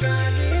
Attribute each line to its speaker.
Speaker 1: sorry.